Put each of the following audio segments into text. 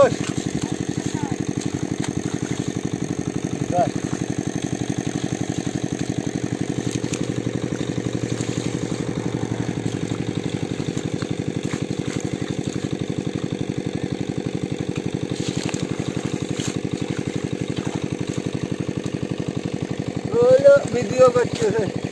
thôi rồi Öyle video kaçıyor.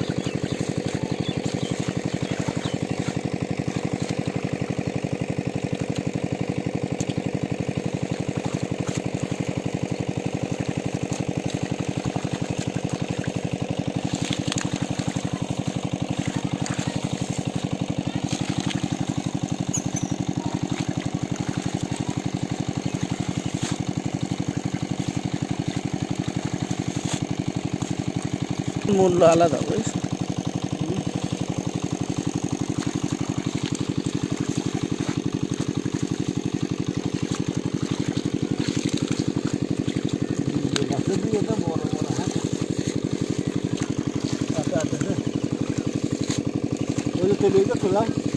মূল্য আলাদা বুঝেছ Tôi đi rất là lâu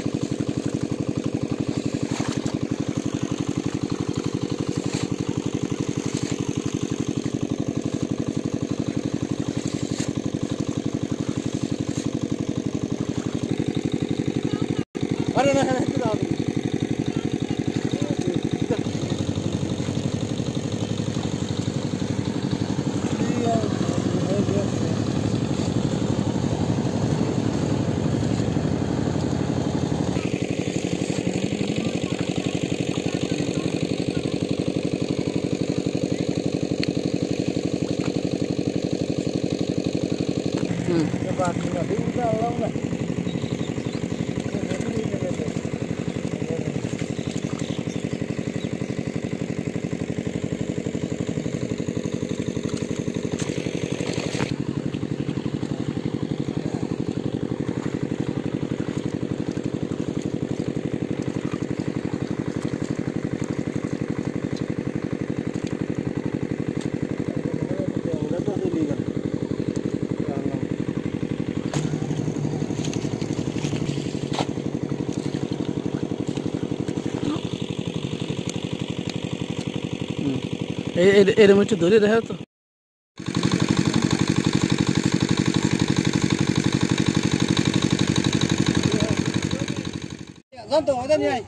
Itu tulis ke tulang? Ada nak Cái bạc là đứng ra lâu này. এই- এই- এরম একটু ধরে দেখা তো Dân tổng dân này.